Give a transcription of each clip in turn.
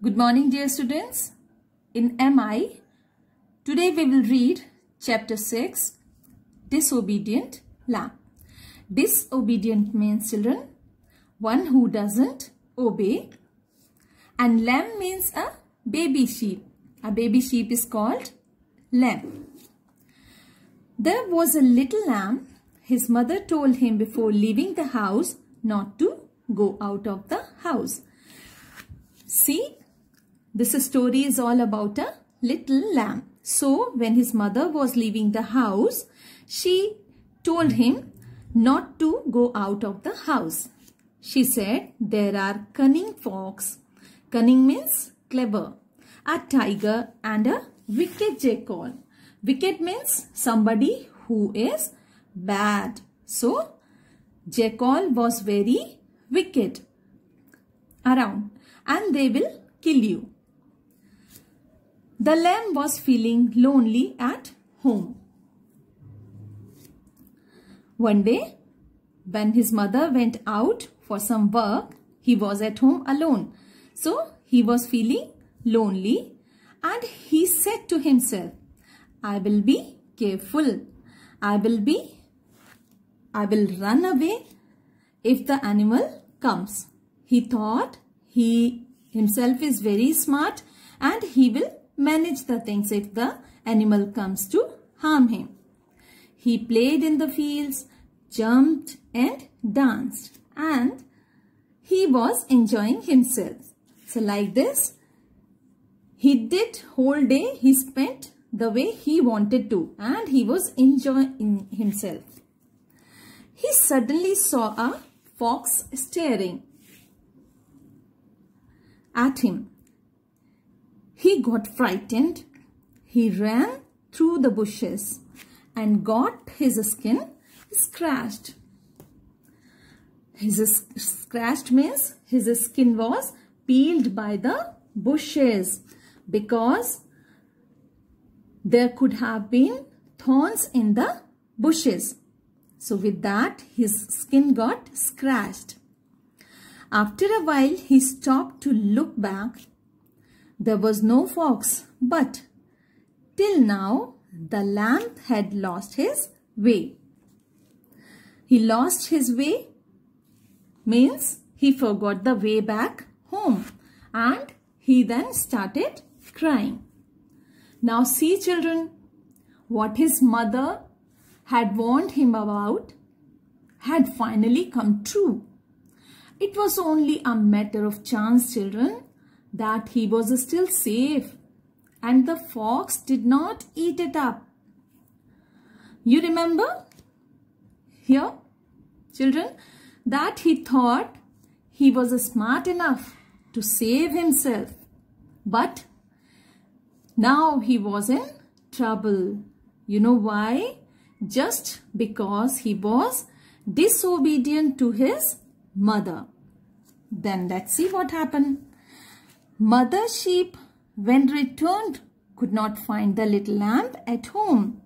Good morning dear students. In MI, today we will read chapter 6, Disobedient Lamb. Disobedient means children, one who doesn't obey and lamb means a baby sheep. A baby sheep is called lamb. There was a little lamb. His mother told him before leaving the house not to go out of the house. See, this story is all about a little lamb. So, when his mother was leaving the house, she told him not to go out of the house. She said, there are cunning fox. Cunning means clever. A tiger and a wicked jackal. Wicked means somebody who is bad. So, jackal was very wicked around and they will kill you. The lamb was feeling lonely at home. One day, when his mother went out for some work, he was at home alone. So, he was feeling lonely and he said to himself, I will be careful. I will be, I will run away if the animal comes. He thought he himself is very smart and he will manage the things if the animal comes to harm him. He played in the fields, jumped and danced and he was enjoying himself. So like this, he did whole day he spent the way he wanted to and he was enjoying himself. He suddenly saw a fox staring at him. He got frightened. He ran through the bushes and got his skin scratched. His scratched means his skin was peeled by the bushes because there could have been thorns in the bushes. So with that, his skin got scratched. After a while, he stopped to look back. There was no fox, but till now, the lamb had lost his way. He lost his way means he forgot the way back home and he then started crying. Now see children, what his mother had warned him about had finally come true. It was only a matter of chance children that he was still safe and the fox did not eat it up. You remember here children that he thought he was smart enough to save himself but now he was in trouble. You know why? Just because he was disobedient to his mother. Then let's see what happened. Mother sheep, when returned, could not find the little lamb at home.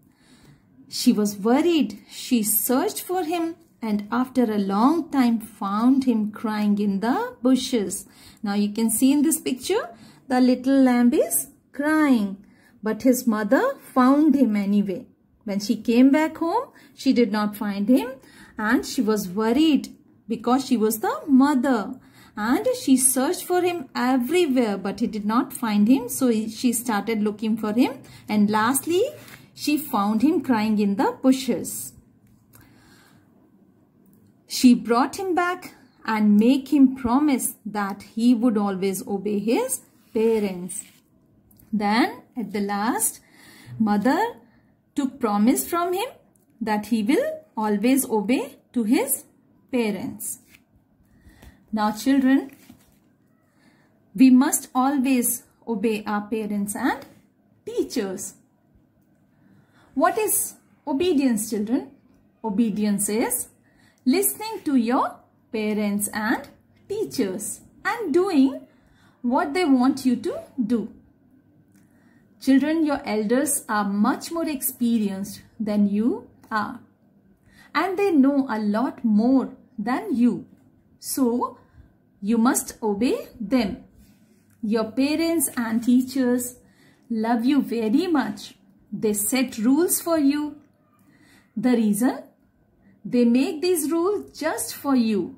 She was worried. She searched for him and after a long time found him crying in the bushes. Now you can see in this picture, the little lamb is crying. But his mother found him anyway. When she came back home, she did not find him and she was worried because she was the mother. And she searched for him everywhere but he did not find him. So she started looking for him and lastly she found him crying in the bushes. She brought him back and make him promise that he would always obey his parents. Then at the last, mother took promise from him that he will always obey to his parents. Now children, we must always obey our parents and teachers. What is obedience children? Obedience is listening to your parents and teachers and doing what they want you to do. Children, your elders are much more experienced than you are. And they know a lot more than you. So, you must obey them. your parents and teachers love you very much. They set rules for you. The reason they make these rules just for you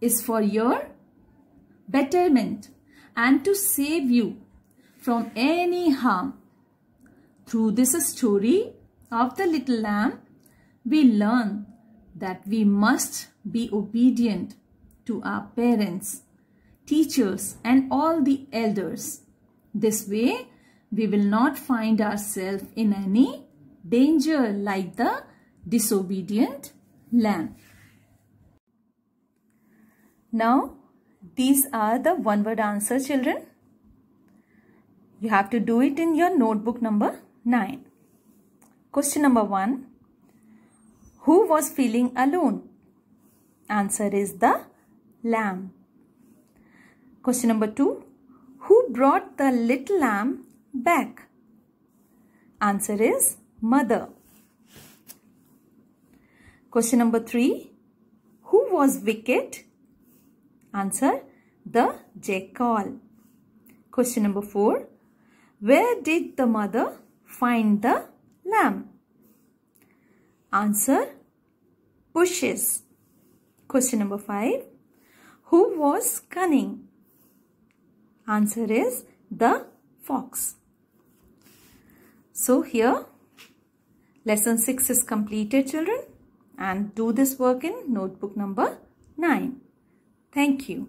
is for your betterment and to save you from any harm. Through this story of the little lamb, we learn that we must be obedient to our parents, teachers and all the elders. This way, we will not find ourselves in any danger like the disobedient lamb. Now, these are the one word answer children. You have to do it in your notebook number 9. Question number 1. Who was feeling alone? Answer is the lamb. Question number 2. Who brought the little lamb back? Answer is mother. Question number 3. Who was wicked? Answer the jackal. Question number 4. Where did the mother find the lamb? Answer bushes. Question number 5. Who was cunning? Answer is the fox. So here lesson 6 is completed children and do this work in notebook number 9. Thank you.